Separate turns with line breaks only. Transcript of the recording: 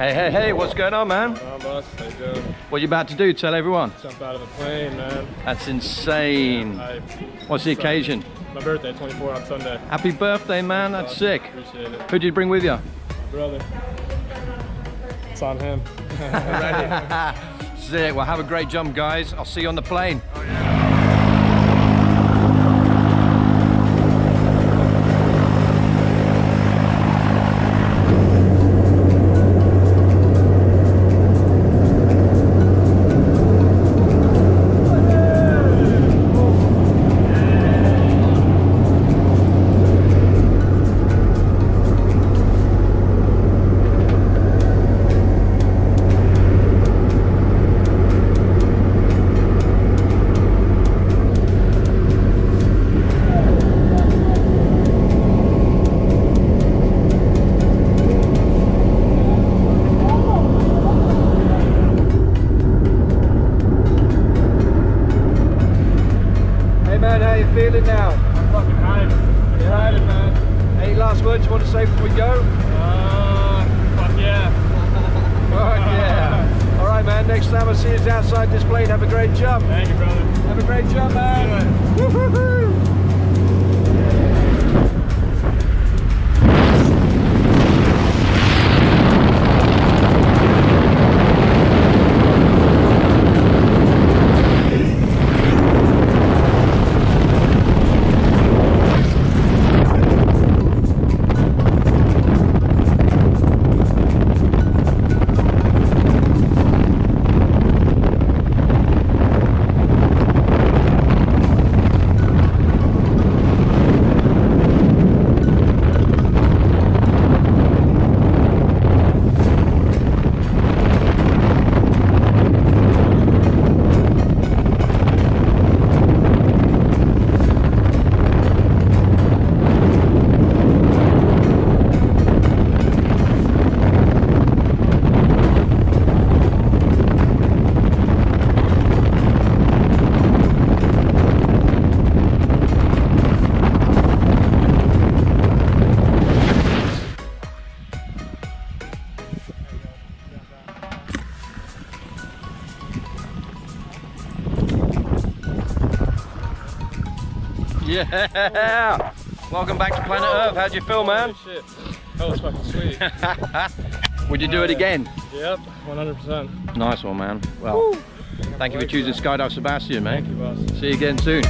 Hey, hey, hey, what's going on, man?
On, boss. How you doing?
What you about to do? Tell everyone.
Jump out of a plane, man.
That's insane.
I,
What's the occasion?
my birthday, 24 on Sunday.
Happy birthday, man. That's sick.
Appreciate it.
Who did you bring with you?
Brother. It's on him.
Sick. Well, have a great jump, guys. I'll see you on the plane. Oh, hey, you feeling now?
I'm fucking hyped. Excited, man.
Any last words you want to say before we go?
Uh, fuck yeah.
Oh, yeah. All right, man. Next time I see you outside this plane, have a great jump.
Thank you, brother.
Yeah. Welcome back to Planet Earth. How'd you feel, man?
Holy shit. That was fucking sweet.
Would you do it again?
yep, 100%.
Nice one, man. Well, thank you for choosing Skydive Sebastian,
Thank
mate.
you, boss.
See you again soon.